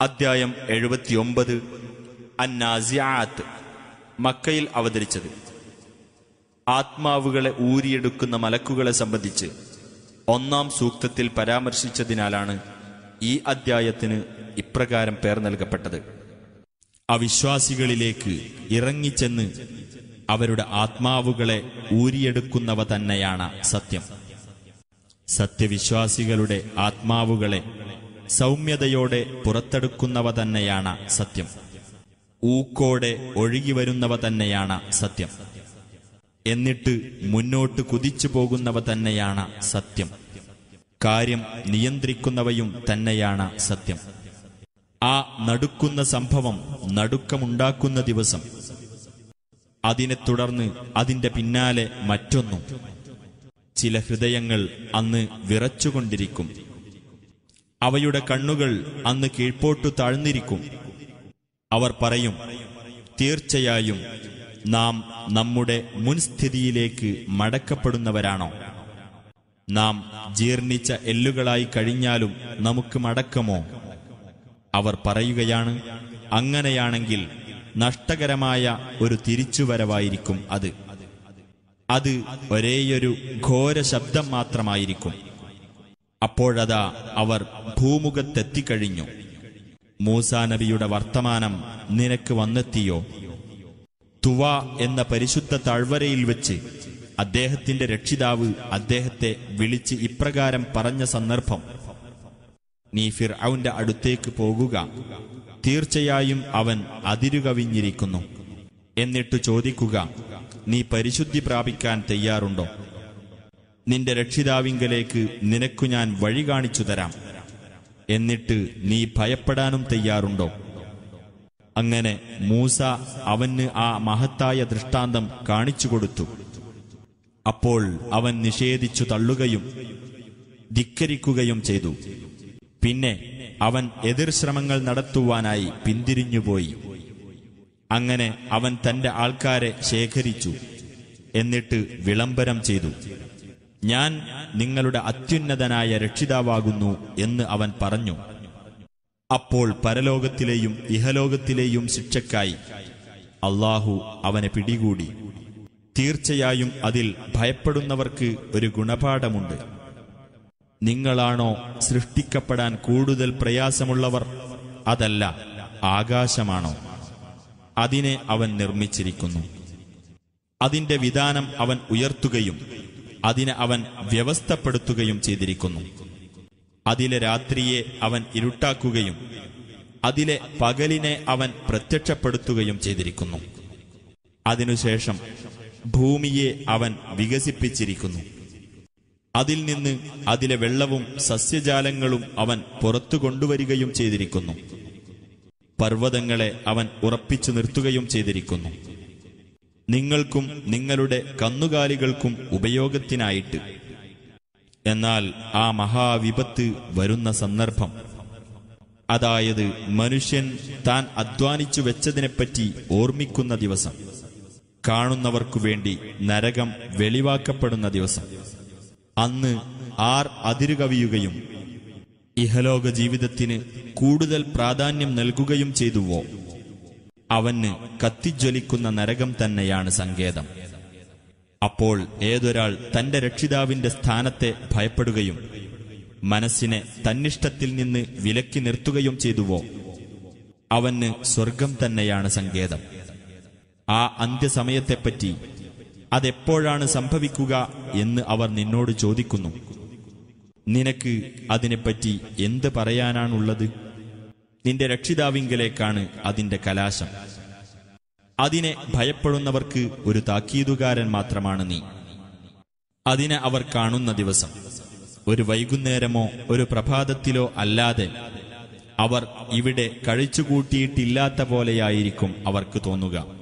അദ്ധ്യായം എഴുപത്തിയൊമ്പത്. അന്നാസിയാത്ത്. മക്കയിൽ അവതരിച്ചത്. ആത്മാവുകളെ ഊരിയെടുക്കുന്ന മലക്കുകളെ സംബന്ധിച്ച് ഒന്നാം സൂക്തത്തിൽ പരാമർശിച്ചതിനാലാണ് ഈ അദ്ധ്യായത്തിന് ഇപ്രകാരം പേർ നൽകപ്പെട്ടത്. അവിശ്വാസികളിലേക്ക് ഇറങ്ങിച്ചെന്ന് അവരുടെ ആത്മാവുകളെ ഊരിയെടുക്കുന്നവ തന്നെയാണ് സത്യം. സത്യവിശ്വാസികളുടെ ആത്മാവുകളെ സൗമ്യതയോടെ പുറത്തെടുക്കുന്നവ തന്നെയാണ് സത്യം. ഊക്കോടെ ഒഴുകിവരുന്നവ തന്നെയാണ് സത്യം. എന്നിട്ട് മുന്നോട്ട് കുതിച്ചു പോകുന്നവ തന്നെയാണ് സത്യം. കാര്യം നിയന്ത്രിക്കുന്നവയും തന്നെയാണ് സത്യം. ആ നടുക്കുന്ന സംഭവം നടുക്കമുണ്ടാക്കുന്ന ദിവസം. അതിനെ തുടർന്ന് അതിന്റെ പിന്നാലെ മറ്റൊന്നും. ചില ഹൃദയങ്ങൾ അന്ന് വിറച്ചുകൊണ്ടിരിക്കും. അവയുടെ കണ്ണുകൾ അന്ന് കീഴ്പോട്ടു താഴ്ന്നിരിക്കും. അവർ പറയും തീർച്ചയായും നാം നമ്മുടെ മുൻസ്ഥിതിയിലേക്ക് മടക്കപ്പെടുന്നവരാണോ? നാം ജീർണിച്ച എല്ലുകളായി കഴിഞ്ഞാലും നമുക്ക് മടക്കമോ? അവർ പറയുകയാണ് അങ്ങനെയാണെങ്കിൽ നഷ്ടകരമായ ഒരു തിരിച്ചുവരവായിരിക്കും അത്. അത് ഒരേയൊരു ഘോര ശബ്ദം മാത്രമായിരിക്കും. അപ്പോഴതാ അവർ ഭൂമുഖത്തെത്തിക്കഴിഞ്ഞു. മൂസാ നബിയുടെ വർത്തമാനം നിനക്ക് വന്നെത്തിയോ? തുവ എന്ന പരിശുദ്ധ താഴ്വരയിൽ വെച്ച് അദ്ദേഹത്തിന്റെ രക്ഷിതാവ് അദ്ദേഹത്തെ വിളിച്ച് ഇപ്രകാരം പറഞ്ഞ സന്ദർഭം. നീ ഫിർ അവന്റെ അടുത്തേക്ക് പോകുക. തീർച്ചയായും അവൻ അതിരുകവിഞ്ഞിരിക്കുന്നു. എന്നിട്ട് ചോദിക്കുക നീ പരിശുദ്ധി പ്രാപിക്കാൻ തയ്യാറുണ്ടോ? നിന്റെ രക്ഷിതാവിങ്കലേക്ക് നിനക്കു ഞാൻ വഴി കാണിച്ചു തരാം. എന്നിട്ട് നീ ഭയപ്പെടാനും തയ്യാറുണ്ടോ? അങ്ങനെ മൂസ അവന് ആ മഹത്തായ ദൃഷ്ടാന്തം കാണിച്ചു കൊടുത്തു. അപ്പോൾ അവൻ നിഷേധിച്ചു തള്ളുകയും ധിക്കരിക്കുകയും ചെയ്തു. പിന്നെ അവൻ എതിർശ്രമങ്ങൾ നടത്തുവാനായി പിന്തിരിഞ്ഞുപോയി. അങ്ങനെ അവൻ തന്റെ ആൾക്കാരെ ശേഖരിച്ചു. എന്നിട്ട് വിളംബരം ചെയ്തു. ഞാൻ നിങ്ങളുടെ അത്യുന്നതനായ രക്ഷിതാവാകുന്നു എന്ന് അവൻ പറഞ്ഞു. അപ്പോൾ പരലോകത്തിലെയും ഇഹലോകത്തിലെയും ശിക്ഷയ്ക്കായി അള്ളാഹു അവനെ പിടികൂടി. തീർച്ചയായും അതിൽ ഭയപ്പെടുന്നവർക്ക് ഒരു ഗുണപാഠമുണ്ട്. നിങ്ങളാണോ സൃഷ്ടിക്കപ്പെടാൻ കൂടുതൽ പ്രയാസമുള്ളവർ? അതല്ല ആകാശമാണോ? അതിനെ അവൻ നിർമ്മിച്ചിരിക്കുന്നു. അതിന്റെ വിധാനം അവൻ ഉയർത്തുകയും അതിനെ അവൻ വ്യവസ്ഥപ്പെടുത്തുകയും ചെയ്തിരിക്കുന്നു. അതിലെ രാത്രിയെ അവൻ ഇരുട്ടാക്കുകയും അതിലെ പകലിനെ അവൻ പ്രത്യക്ഷപ്പെടുത്തുകയും ചെയ്തിരിക്കുന്നു. അതിനുശേഷം ഭൂമിയെ അവൻ വികസിപ്പിച്ചിരിക്കുന്നു. അതിൽ നിന്ന് അതിലെ വെള്ളവും സസ്യജാലങ്ങളും അവൻ പുറത്തു കൊണ്ടുവരികയും ചെയ്തിരിക്കുന്നു. പർവതങ്ങളെ അവൻ ഉറപ്പിച്ചു നിർത്തുകയും ചെയ്തിരിക്കുന്നു. നിങ്ങൾക്കും നിങ്ങളുടെ കന്നുകാലികൾക്കും ഉപയോഗത്തിനായിട്ട്. എന്നാൽ ആ മഹാവിപത്ത് വരുന്ന സന്ദർഭം. അതായത് മനുഷ്യൻ താൻ അധ്വാനിച്ചു വെച്ചതിനെപ്പറ്റി ഓർമ്മിക്കുന്ന ദിവസം. കാണുന്നവർക്കു വേണ്ടി നരകം വെളിവാക്കപ്പെടുന്ന ദിവസം. അന്ന് ആർ അതിരുകവിയുകയും ഇഹലോക ജീവിതത്തിന് കൂടുതൽ പ്രാധാന്യം നൽകുകയും ചെയ്തുവോ? അവന് കത്തിജ്വലിക്കുന്ന നരകം തന്നെയാണ് സങ്കേതം. അപ്പോൾ ഏതൊരാൾ തന്റെ രക്ഷിതാവിന്റെ സ്ഥാനത്തെ ഭയപ്പെടുകയും മനസ്സിനെ തന്നിഷ്ടത്തിൽ നിന്ന് വിലക്കി നിർത്തുകയും ചെയ്തുവോ അവന് സ്വർഗം തന്നെയാണ് സങ്കേതം. ആ അന്ത്യസമയത്തെപ്പറ്റി അതെപ്പോഴാണ് സംഭവിക്കുക എന്ന് അവർ നിന്നോട് ചോദിക്കുന്നു. നിനക്ക് അതിനെപ്പറ്റി എന്ത് പറയാനാണുള്ളത്? നിന്റെ രക്ഷിതാവിങ്കലേക്കാണ് അതിന്റെ കലാശം. അതിനെ ഭയപ്പെടുന്നവർക്ക് ഒരു താക്കീതുകാരൻ മാത്രമാണ് നീ. അതിനെ അവർ കാണുന്ന ദിവസം ഒരു വൈകുന്നേരമോ ഒരു പ്രഭാതത്തിലോ അല്ലാതെ അവർ ഇവിടെ കഴിച്ചുകൂട്ടിയിട്ടില്ലാത്ത പോലെയായിരിക്കും അവർക്ക് തോന്നുക.